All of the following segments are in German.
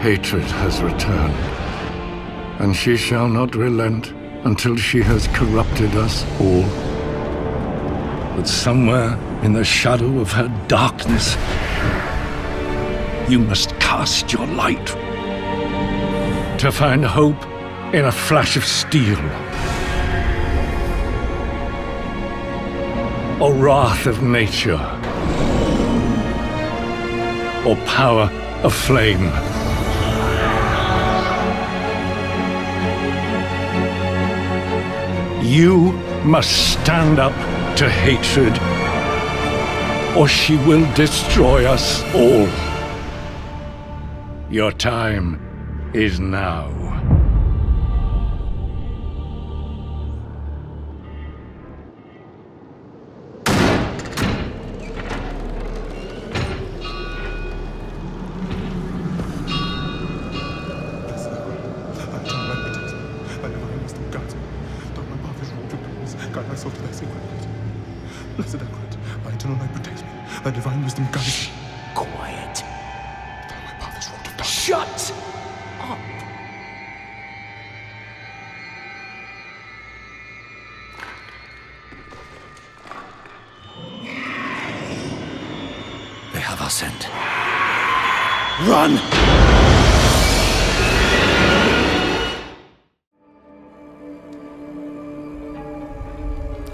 hatred has returned, and she shall not relent until she has corrupted us all. But somewhere in the shadow of her darkness, you must cast your light to find hope in a flash of steel. Or wrath of nature. Or power of flame. You must stand up to hatred, or she will destroy us all. Your time is now.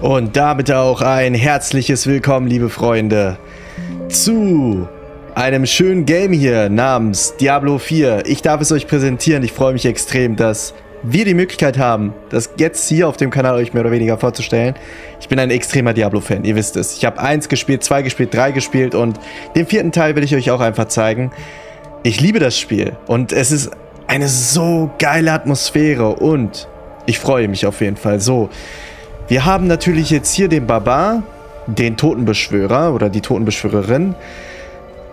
Und damit auch ein herzliches Willkommen, liebe Freunde, zu einem schönen Game hier namens Diablo 4. Ich darf es euch präsentieren. Ich freue mich extrem, dass wir die Möglichkeit haben, das jetzt hier auf dem Kanal euch mehr oder weniger vorzustellen. Ich bin ein extremer Diablo-Fan, ihr wisst es. Ich habe eins gespielt, zwei gespielt, drei gespielt und den vierten Teil will ich euch auch einfach zeigen. Ich liebe das Spiel und es ist eine so geile Atmosphäre und ich freue mich auf jeden Fall so. Wir haben natürlich jetzt hier den Barbar, den Totenbeschwörer oder die Totenbeschwörerin,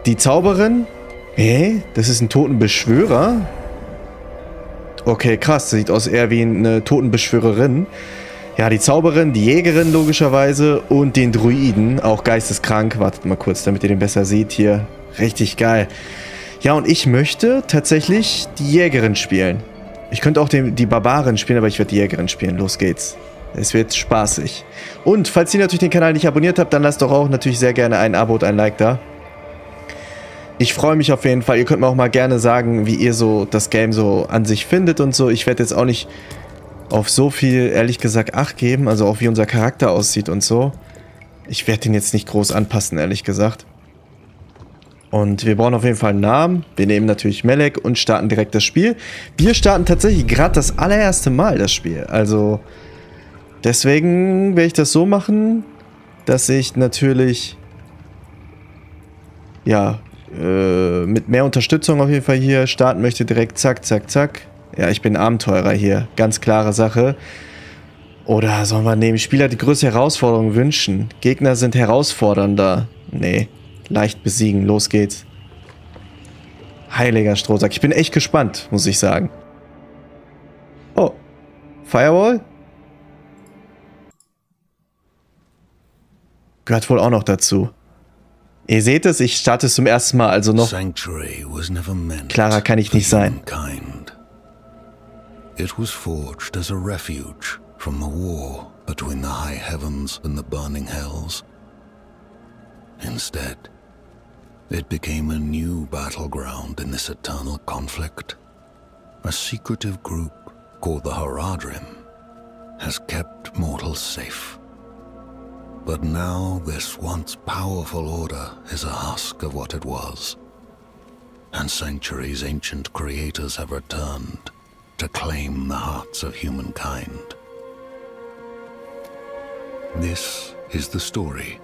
die Zauberin. Hä? Das ist ein Totenbeschwörer? Okay, krass. Das sieht aus eher wie eine Totenbeschwörerin. Ja, die Zauberin, die Jägerin logischerweise und den Druiden, auch geisteskrank. Wartet mal kurz, damit ihr den besser seht hier. Richtig geil. Ja, und ich möchte tatsächlich die Jägerin spielen. Ich könnte auch den, die Barbarin spielen, aber ich werde die Jägerin spielen. Los geht's. Es wird spaßig. Und falls ihr natürlich den Kanal nicht abonniert habt, dann lasst doch auch natürlich sehr gerne ein Abo und ein Like da. Ich freue mich auf jeden Fall. Ihr könnt mir auch mal gerne sagen, wie ihr so das Game so an sich findet und so. Ich werde jetzt auch nicht auf so viel, ehrlich gesagt, Acht geben. Also auch wie unser Charakter aussieht und so. Ich werde den jetzt nicht groß anpassen, ehrlich gesagt. Und wir brauchen auf jeden Fall einen Namen. Wir nehmen natürlich Melek und starten direkt das Spiel. Wir starten tatsächlich gerade das allererste Mal das Spiel. Also Deswegen werde ich das so machen, dass ich natürlich ja äh, mit mehr Unterstützung auf jeden Fall hier starten möchte. Direkt zack, zack, zack. Ja, ich bin Abenteurer hier. Ganz klare Sache. Oder sollen wir nehmen, Spieler die größte Herausforderung wünschen? Gegner sind herausfordernder. Nee, leicht besiegen. Los geht's. Heiliger Strohsack. Ich bin echt gespannt, muss ich sagen. Oh. Firewall? Gehört wohl auch noch dazu. Ihr seht es, ich starte es zum ersten Mal, also noch klarer kann ich nicht sein. It was forged as a refuge from the war between the high heavens and the burning hells. Instead, it became a new battleground in this eternal conflict. A secretive group called the Haradrim has kept mortals safe. But now this once powerful order is a husk of what it was. And Sanctuary's ancient creators have returned to claim the hearts of humankind. This is the story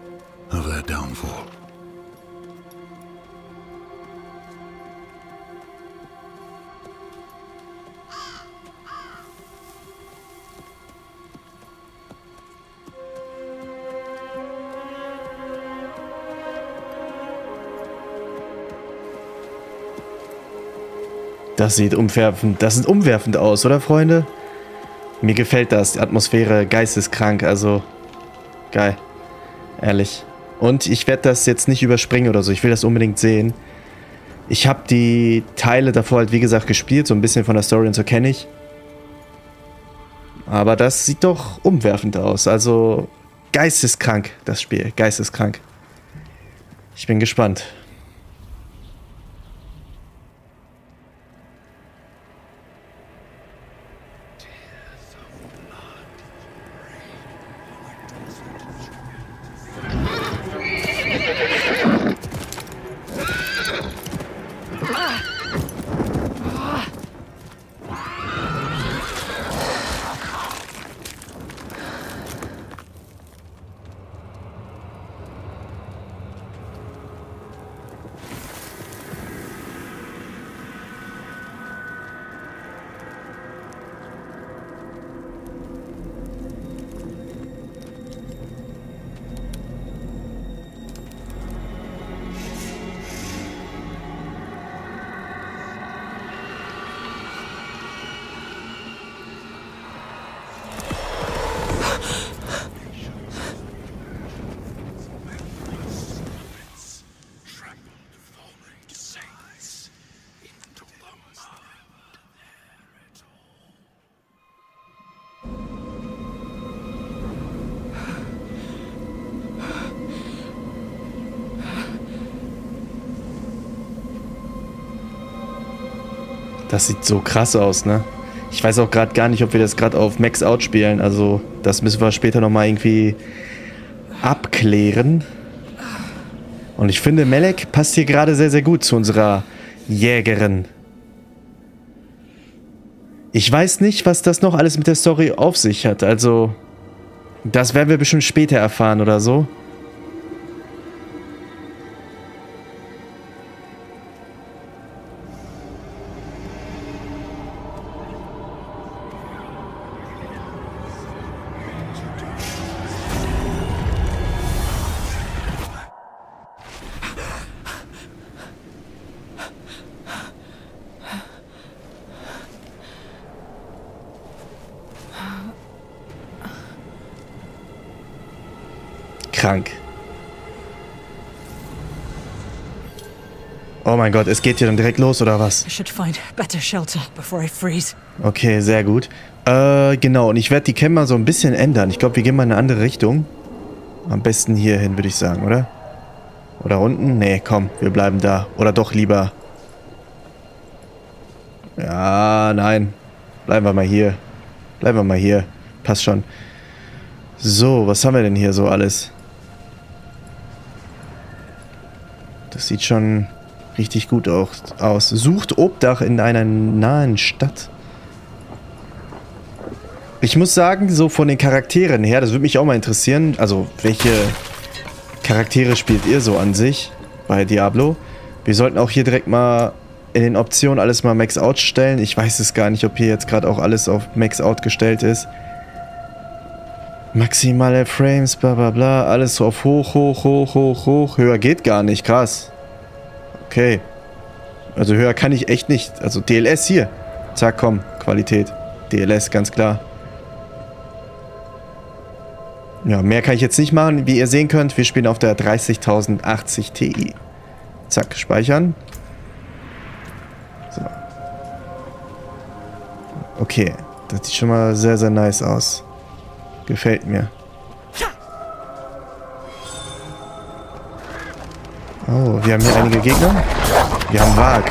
of their downfall. Das sieht umwerfend, das sieht umwerfend aus, oder Freunde? Mir gefällt das, die Atmosphäre geisteskrank, also geil. Ehrlich. Und ich werde das jetzt nicht überspringen oder so, ich will das unbedingt sehen. Ich habe die Teile davor halt, wie gesagt, gespielt, so ein bisschen von der Story und so kenne ich. Aber das sieht doch umwerfend aus. Also geisteskrank, das Spiel. Geisteskrank. Ich bin gespannt. Das sieht so krass aus, ne? Ich weiß auch gerade gar nicht, ob wir das gerade auf Max Out spielen. Also, das müssen wir später nochmal irgendwie abklären. Und ich finde, Melek passt hier gerade sehr, sehr gut zu unserer Jägerin. Ich weiß nicht, was das noch alles mit der Story auf sich hat. Also, das werden wir bestimmt später erfahren oder so. Krank. Oh mein Gott, es geht hier dann direkt los, oder was? Okay, sehr gut. Äh, genau, und ich werde die Cam mal so ein bisschen ändern. Ich glaube, wir gehen mal in eine andere Richtung. Am besten hier hin, würde ich sagen, oder? Oder unten? Nee, komm, wir bleiben da. Oder doch lieber... Ja, nein. Bleiben wir mal hier. Bleiben wir mal hier. Passt schon. So, was haben wir denn hier so alles? Sieht schon richtig gut aus. Sucht Obdach in einer nahen Stadt. Ich muss sagen, so von den Charakteren her, das würde mich auch mal interessieren. Also, welche Charaktere spielt ihr so an sich bei Diablo? Wir sollten auch hier direkt mal in den Optionen alles mal Max Out stellen. Ich weiß es gar nicht, ob hier jetzt gerade auch alles auf Max Out gestellt ist. Maximale Frames, bla bla bla, alles so auf hoch, hoch, hoch, hoch, hoch. Höher geht gar nicht, krass. Okay. Also höher kann ich echt nicht. Also DLS hier. Zack, komm, Qualität. DLS, ganz klar. Ja, mehr kann ich jetzt nicht machen. Wie ihr sehen könnt, wir spielen auf der 30.080 Ti. Zack, speichern. So. Okay, das sieht schon mal sehr, sehr nice aus. Gefällt mir. Oh, wir haben hier einige Gegner. Wir haben Wag.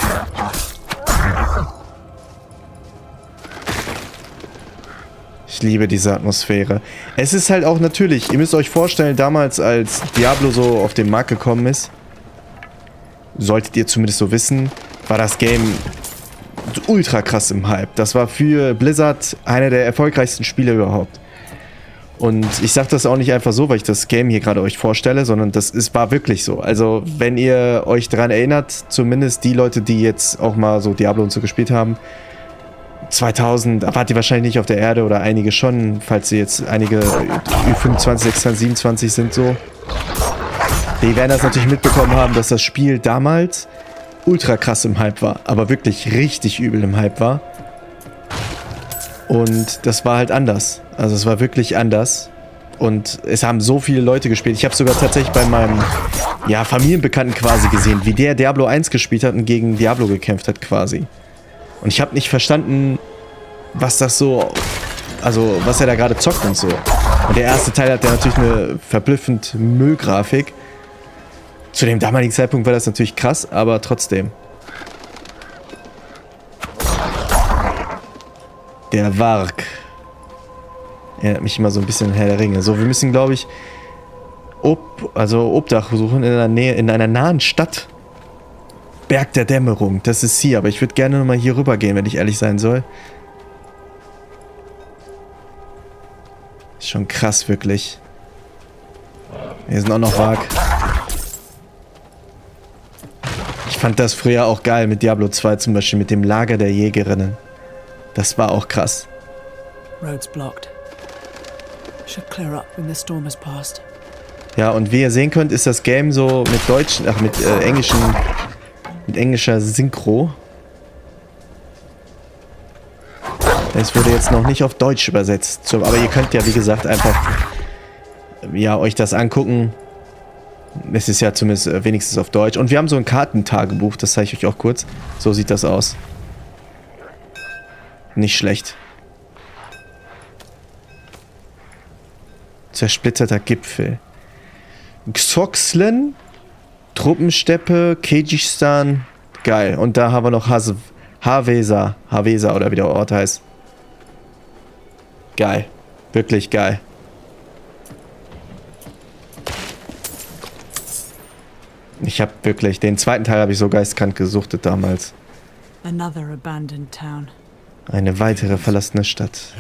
Ich liebe diese Atmosphäre. Es ist halt auch natürlich, ihr müsst euch vorstellen, damals als Diablo so auf den Markt gekommen ist, solltet ihr zumindest so wissen, war das Game ultra krass im Hype. Das war für Blizzard einer der erfolgreichsten Spiele überhaupt. Und ich sage das auch nicht einfach so, weil ich das Game hier gerade euch vorstelle, sondern das ist, war wirklich so. Also, wenn ihr euch daran erinnert, zumindest die Leute, die jetzt auch mal so Diablo und so gespielt haben, 2000 wart ihr wahrscheinlich nicht auf der Erde oder einige schon, falls ihr jetzt einige Ü25, 26, 27 sind so. Die werden das natürlich mitbekommen haben, dass das Spiel damals ultra krass im Hype war, aber wirklich richtig übel im Hype war. Und das war halt anders. Also es war wirklich anders. Und es haben so viele Leute gespielt. Ich habe sogar tatsächlich bei meinem ja, Familienbekannten quasi gesehen, wie der Diablo 1 gespielt hat und gegen Diablo gekämpft hat quasi. Und ich habe nicht verstanden, was das so, also was er da gerade zockt und so. Und der erste Teil hat ja natürlich eine verblüffend Müllgrafik. Zu dem damaligen Zeitpunkt war das natürlich krass, aber trotzdem. Der Warg. Erinnert mich immer so ein bisschen an Herr der Ringe. So, wir müssen, glaube ich, Ob, also Obdach suchen in einer Nähe, in einer nahen Stadt. Berg der Dämmerung, das ist hier, aber ich würde gerne nochmal hier rüber gehen, wenn ich ehrlich sein soll. Ist schon krass, wirklich. Hier sind auch noch Wag. Ich fand das früher auch geil mit Diablo 2 zum Beispiel, mit dem Lager der Jägerinnen. Das war auch krass. Roads blocked. Should clear up when the storm has passed. Ja, und wie ihr sehen könnt, ist das Game so mit deutschen, ach, mit äh, englischen, mit englischer Synchro. Es wurde jetzt noch nicht auf Deutsch übersetzt. Aber ihr könnt ja, wie gesagt, einfach ja, euch das angucken. Es ist ja zumindest äh, wenigstens auf Deutsch. Und wir haben so ein Kartentagebuch, das zeige ich euch auch kurz. So sieht das aus. Nicht schlecht. Zersplitterter Gipfel. Xoxlen, Truppensteppe, Kyrgyzstan. Geil. Und da haben wir noch Has Havesa. Havesa oder wie der Ort heißt. Geil. Wirklich geil. Ich habe wirklich, den zweiten Teil habe ich so geistkrank gesuchtet damals. Eine weitere verlassene Stadt.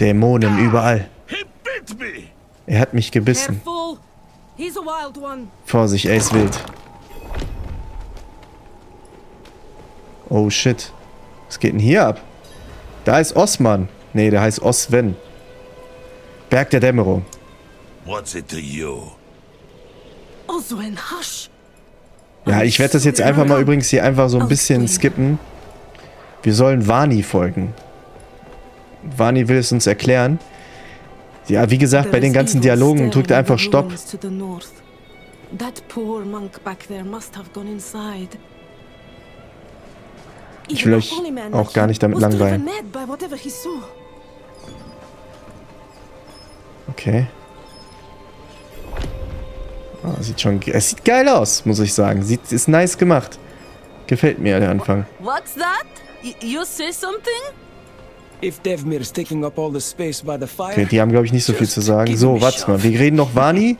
Dämonen überall. Er hat mich gebissen. Vorsicht, er ist wild. Oh shit. Was geht denn hier ab? Da ist Osman. Nee, der heißt Oswen. Berg der Dämmerung. What's it to you? Oswen, hush. Ja, ich werde das jetzt einfach mal übrigens hier einfach so ein bisschen skippen. Wir sollen Vani folgen. Vani will es uns erklären. Ja, wie gesagt, bei den ganzen Dialogen drückt er einfach Stopp. Ich will euch auch gar nicht damit langweilen. Okay. Oh, sieht schon... Es sieht geil aus, muss ich sagen. Sieht, ist nice gemacht. Gefällt mir der Anfang. What's that? You say something? Okay, die haben, glaube ich, nicht so viel zu sagen. So, warte mal. Wir reden noch Vani.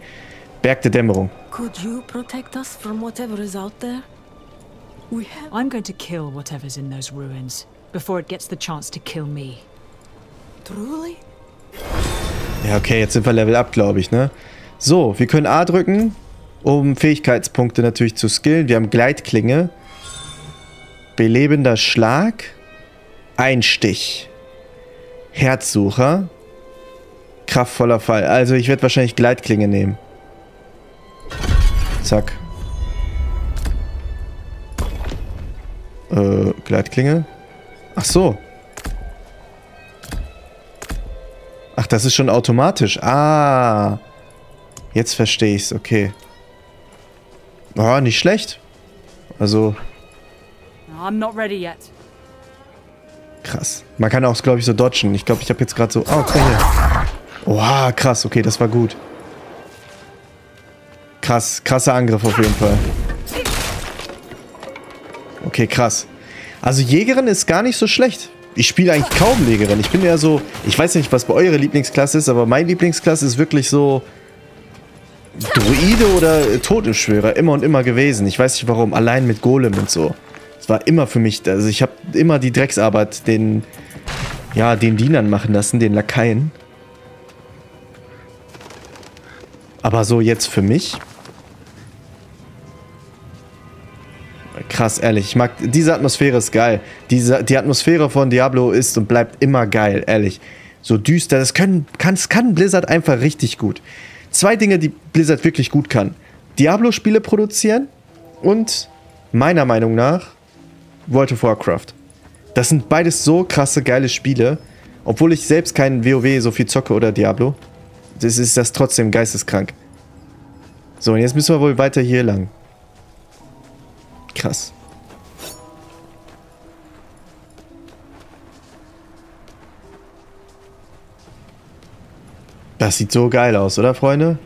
Berg der Dämmerung. Could you protect us from whatever is out there? I'm going to kill whatever's in those ruins before it gets the chance to kill me. Truly? Ja, okay, jetzt sind wir Level up, glaube ich, ne? So, wir können A drücken, um Fähigkeitspunkte natürlich zu skillen. Wir haben Gleitklinge. Belebender Schlag. Einstich. Herzsucher. Kraftvoller Fall. Also ich werde wahrscheinlich Gleitklinge nehmen. Zack. Äh, Gleitklinge? Ach so. Ach, das ist schon automatisch. Ah. Jetzt verstehe ich's. Okay. Oh, nicht schlecht. Also. I'm not ready yet. Krass. Man kann auch, glaube ich, so dodgen. Ich glaube, ich habe jetzt gerade so... Oh, okay, hier. Wow, krass. Okay, das war gut. Krass. Krasser Angriff auf jeden Fall. Okay, krass. Also Jägerin ist gar nicht so schlecht. Ich spiele eigentlich kaum Jägerin. Ich bin ja so... Ich weiß nicht, was bei eurer Lieblingsklasse ist, aber meine Lieblingsklasse ist wirklich so... Druide oder Totenschwörer. Immer und immer gewesen. Ich weiß nicht warum. Allein mit Golem und so. Es war immer für mich, also ich habe immer die Drecksarbeit den, ja, den Dienern machen lassen, den Lakaien. Aber so jetzt für mich. Krass, ehrlich. Ich mag, diese Atmosphäre ist geil. Diese, die Atmosphäre von Diablo ist und bleibt immer geil, ehrlich. So düster, das können, kann, kann Blizzard einfach richtig gut. Zwei Dinge, die Blizzard wirklich gut kann. Diablo-Spiele produzieren und meiner Meinung nach World of Warcraft. Das sind beides so krasse, geile Spiele. Obwohl ich selbst kein WoW so viel zocke oder Diablo, das ist das trotzdem geisteskrank. So, und jetzt müssen wir wohl weiter hier lang. Krass. Das sieht so geil aus, oder Freunde?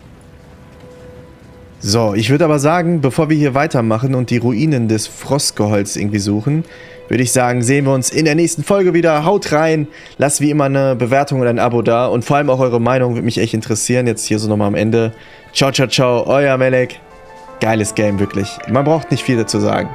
So, ich würde aber sagen, bevor wir hier weitermachen und die Ruinen des Frostgeholz irgendwie suchen, würde ich sagen, sehen wir uns in der nächsten Folge wieder. Haut rein, lasst wie immer eine Bewertung oder ein Abo da und vor allem auch eure Meinung würde mich echt interessieren. Jetzt hier so nochmal am Ende. Ciao, ciao, ciao, euer Melek. Geiles Game, wirklich. Man braucht nicht viel dazu sagen.